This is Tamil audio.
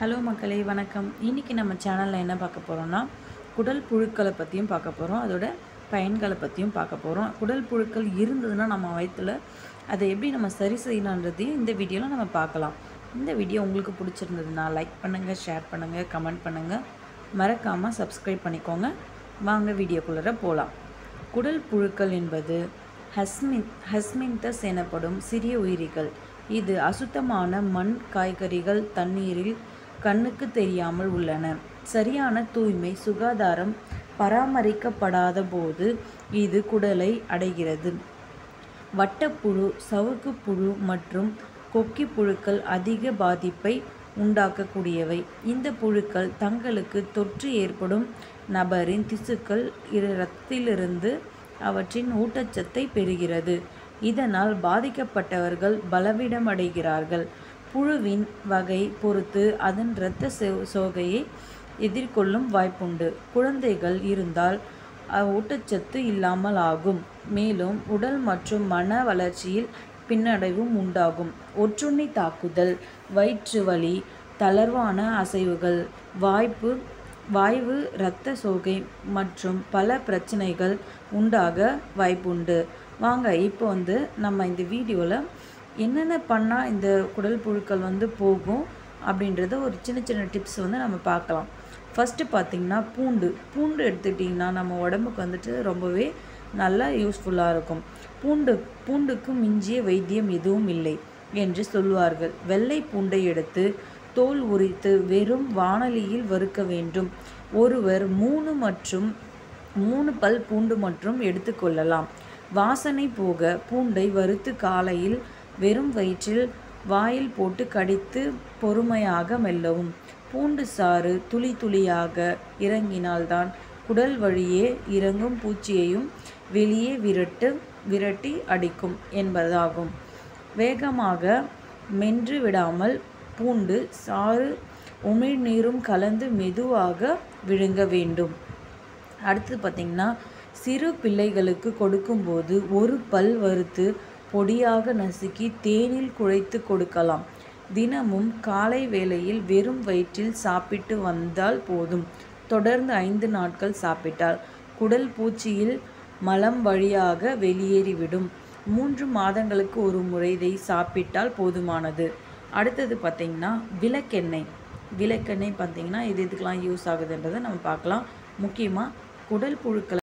ஹலோ மக்களே வணக்கம். இன்றைக்கி நம்ம சேனலில் என்ன பார்க்க போகிறோம்னா குடல் புழுக்களை பற்றியும் பார்க்க போகிறோம் அதோட பயன்களை பற்றியும் பார்க்க போகிறோம் குடல் புழுக்கள் இருந்ததுன்னா நம்ம வயிற்றில் அதை எப்படி நம்ம சரி செய்யலான்றதையும் இந்த வீடியோவில் நம்ம பார்க்கலாம். இந்த வீடியோ உங்களுக்கு பிடிச்சிருந்ததுன்னா லைக் பண்ணுங்கள் ஷேர் பண்ணுங்கள் கமெண்ட் பண்ணுங்கள் மறக்காமல் சப்ஸ்கிரைப் பண்ணிக்கோங்க. வாங்க வீடியோக்குள்ளே போகலாம் குடல் புழுக்கள் என்பது ஹஸ்மின் ஹஸ்மின்தஸ் எனப்படும் சிறிய உயிரிகள். இது அசுத்தமான மண் காய்கறிகள் தண்ணீரில் கண்ணுக்கு தெரியாமல் உள்ளன. சரியான தூய்மை சுகாதாரம் பராமரிக்கப்படாத போது இது குடலை அடைகிறது. வட்டப்புழு சவுக்குப்புழு மற்றும் கொக்கி புழுக்கள் அதிக பாதிப்பை உண்டாக்கக்கூடியவை. இந்த புழுக்கள் தங்களுக்கு தொற்று ஏற்படும் நபரின் திசுக்கள் இரத்திலிருந்து அவற்றின் ஊட்டச்சத்தை பெறுகிறது. இதனால் பாதிக்கப்பட்டவர்கள் பலவீனமடைகிறார்கள். புழுவின் வகை பொறுத்து அதன் இரத்த சோ- சோகையை எதிர்கொள்ளும் வாய்ப்புண்டு. குழந்தைகள் இருந்தால் ஊட்டச்சத்து இல்லாமல் ஆகும். மேலும் உடல் மற்றும் மன வளர்ச்சியில் பின்னடைவும் உண்டாகும். ஒற்றுண்ணி தாக்குதல் வயிற்று வலி தளர்வான அசைவுகள் வாய்ப்பு வாய்வு இரத்த சோகை மற்றும் பல பிரச்சனைகள் உண்டாக வாய்ப்புண்டு. வாங்க இப்போ வந்து நம்ம இந்த வீடியோவில் என்னென்ன பண்ணால் இந்த குடல் புழுக்கள் வந்து போகும் அப்படின்றத ஒரு சின்ன சின்ன டிப்ஸ் வந்து நம்ம பார்க்கலாம். ஃபஸ்ட்டு பார்த்திங்கன்னா பூண்டு. பூண்டு எடுத்துக்கிட்டிங்கன்னா நம்ம உடம்புக்கு வந்துட்டு ரொம்பவே நல்லா யூஸ்ஃபுல்லாக இருக்கும். பூண்டு பூண்டுக்கு மிஞ்சிய வைத்தியம் எதுவும் இல்லை என்று சொல்வார்கள் வெள்ளை பூண்டை எடுத்து தோல் உரித்து வெறும் வானொலியில் வறுக்க வேண்டும். ஒருவர் மூணு மற்றும் மூணு பல் பூண்டு மற்றும் எடுத்துக்கொள்ளலாம் வாசனை போக பூண்டை வறுத்து காலையில் வெறும் வயிற்றில் வாயில் போட்டு கடித்து பொறுமையாக மெல்லவும். பூண்டு சாறு துளி துளியாக இறங்கினால்தான் குடல் வழியே இறங்கும் பூச்சியையும் வெளியே விரட்டு விரட்டி அடிக்கும் என்பதாகும். வேகமாக மென்று விடாமல் பூண்டு சாறு உமிழ்நீரும் கலந்து மெதுவாக விழுங்க வேண்டும். அடுத்து பார்த்திங்கன்னா சிறு பிள்ளைகளுக்கு கொடுக்கும்போது ஒரு பல் வறுத்து பொடியாக நசுக்கி தேனில் குழைத்து கொடுக்கலாம். தினமும் காலை வேளையில் வெறும் வயிற்றில் சாப்பிட்டு வந்தால் போதும். தொடர்ந்து ஐந்து நாட்கள் சாப்பிட்டால் குடல் பூச்சியில் மலம் வழியாக வெளியேறிவிடும். மூன்று மாதங்களுக்கு ஒரு முறை இதை சாப்பிட்டால் போதுமானது. அடுத்தது பார்த்திங்கன்னா விளக்கெண்ணெய். விளக்கெண்ணெய் பார்த்திங்கன்னா இது இதுக்கெலாம் யூஸ் ஆகுதுன்றதை நம்ம பார்க்கலாம். முக்கியமாக குடல் புழுக்களை